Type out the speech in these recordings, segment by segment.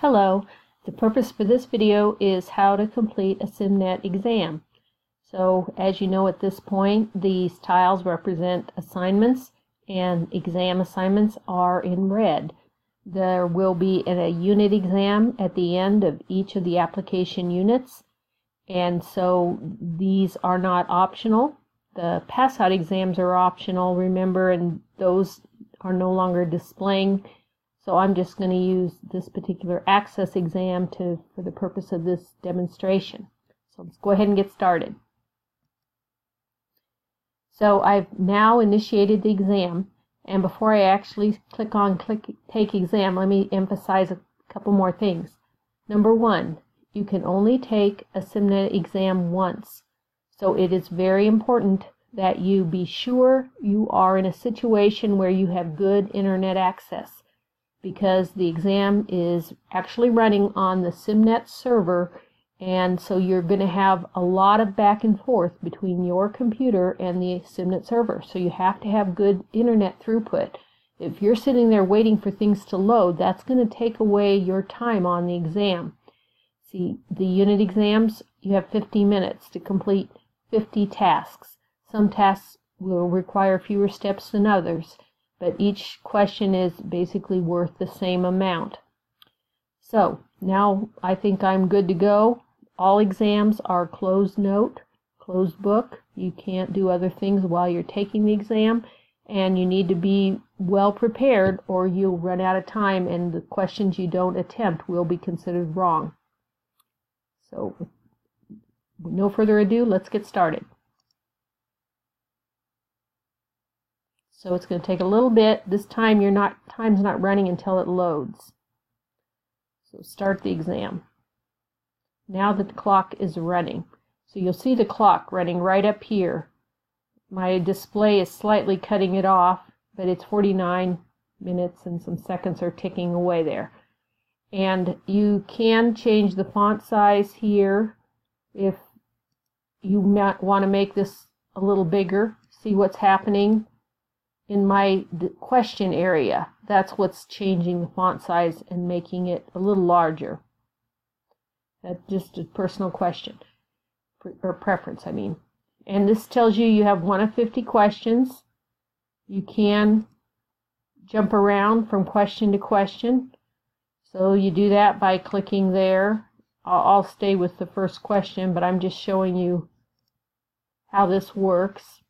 Hello, the purpose for this video is how to complete a SimNet exam. So as you know at this point, these tiles represent assignments and exam assignments are in red. There will be a unit exam at the end of each of the application units and so these are not optional. The pass out exams are optional, remember, and those are no longer displaying so I'm just going to use this particular access exam to for the purpose of this demonstration. So let's go ahead and get started. So I've now initiated the exam and before I actually click on click take exam let me emphasize a couple more things. Number one, you can only take a SimNet exam once. So it is very important that you be sure you are in a situation where you have good internet access because the exam is actually running on the SimNet server and so you're going to have a lot of back and forth between your computer and the SimNet server. So you have to have good internet throughput. If you're sitting there waiting for things to load, that's going to take away your time on the exam. See, the unit exams, you have 50 minutes to complete 50 tasks. Some tasks will require fewer steps than others but each question is basically worth the same amount. So now I think I'm good to go. All exams are closed note, closed book. You can't do other things while you're taking the exam and you need to be well prepared or you'll run out of time and the questions you don't attempt will be considered wrong. So with no further ado, let's get started. So it's going to take a little bit. This time you're not time's not running until it loads. So start the exam. Now that the clock is running. So you'll see the clock running right up here. My display is slightly cutting it off, but it's 49 minutes and some seconds are ticking away there. And you can change the font size here if you want to make this a little bigger. See what's happening in my question area. That's what's changing the font size and making it a little larger. That's just a personal question, or preference, I mean. And this tells you you have one of 50 questions. You can jump around from question to question. So you do that by clicking there. I'll, I'll stay with the first question, but I'm just showing you how this works.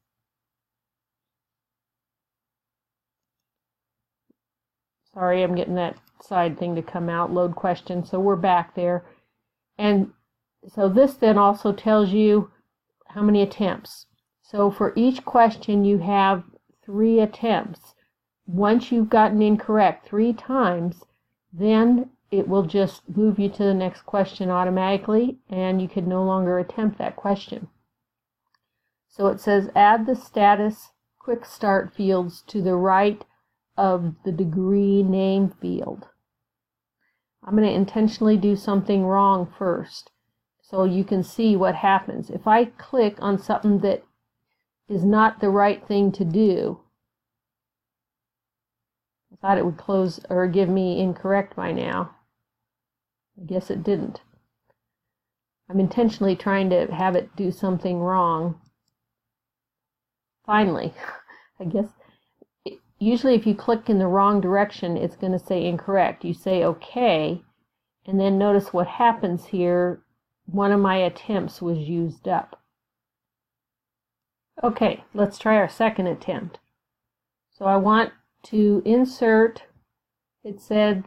Sorry, I'm getting that side thing to come out, load question. So we're back there. And so this then also tells you how many attempts. So for each question, you have three attempts. Once you've gotten incorrect three times, then it will just move you to the next question automatically, and you can no longer attempt that question. So it says add the status quick start fields to the right of the degree name field. I'm going to intentionally do something wrong first so you can see what happens. If I click on something that is not the right thing to do, I thought it would close or give me incorrect by now. I guess it didn't. I'm intentionally trying to have it do something wrong. Finally, I guess usually if you click in the wrong direction, it's going to say incorrect. You say OK, and then notice what happens here. One of my attempts was used up. Okay, let's try our second attempt. So I want to insert, it said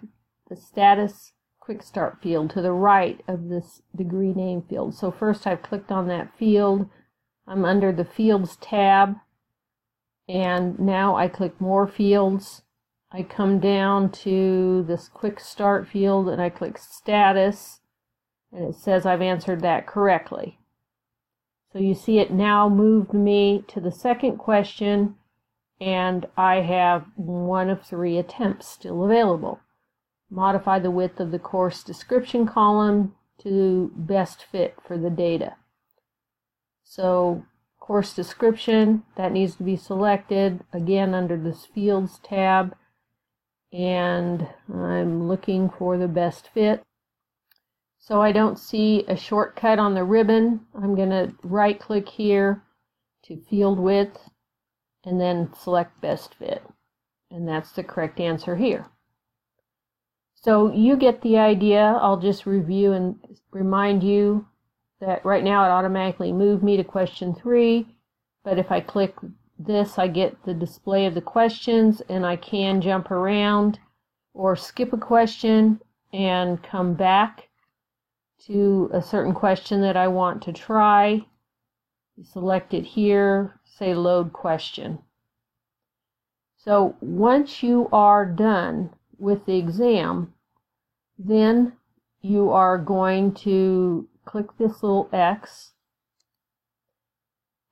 the status quick start field to the right of this degree name field. So first I've clicked on that field. I'm under the fields tab and now I click more fields. I come down to this quick start field and I click status. And it says I've answered that correctly. So you see it now moved me to the second question. And I have one of three attempts still available. Modify the width of the course description column to best fit for the data. So Course description, that needs to be selected, again under this Fields tab. and I'm looking for the best fit. So I don't see a shortcut on the ribbon. I'm going to right click here to field width and then select best fit. And that's the correct answer here. So you get the idea. I'll just review and remind you that right now it automatically moved me to question three. But if I click this, I get the display of the questions and I can jump around or skip a question and come back to a certain question that I want to try. select it here, say load question. So once you are done with the exam, then you are going to click this little X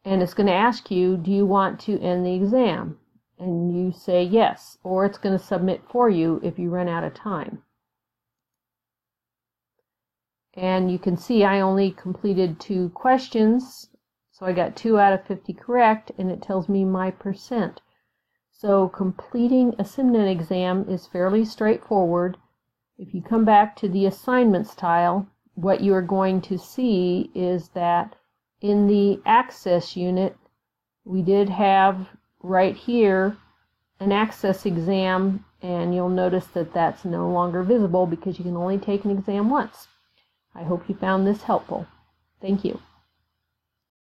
and it's going to ask you, do you want to end the exam? And you say yes, or it's going to submit for you if you run out of time. And you can see I only completed two questions, so I got two out of 50 correct, and it tells me my percent. So completing a SimNet exam is fairly straightforward. If you come back to the assignments tile, what you are going to see is that in the access unit, we did have right here an access exam and you'll notice that that's no longer visible because you can only take an exam once. I hope you found this helpful. Thank you.